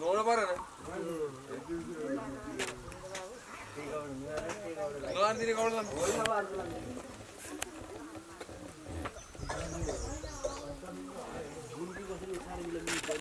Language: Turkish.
പറയണേ നിങ്ങളാണ് തിരി കൗള